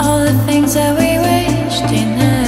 all the things that we wished denied.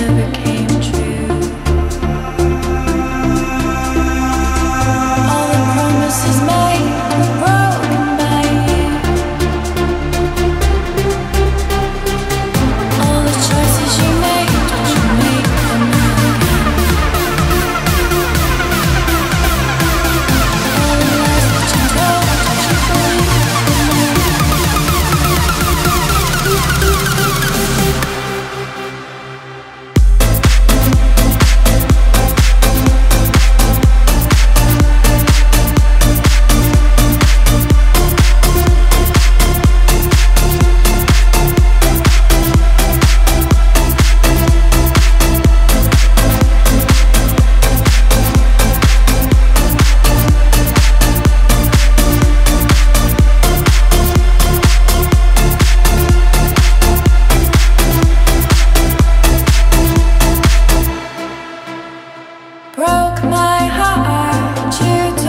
you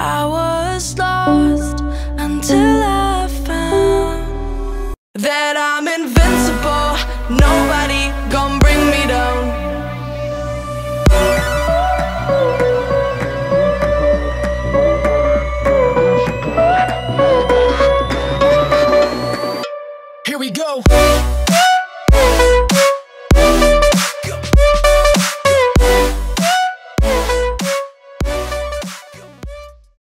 I was lost until I found that I'm invincible. No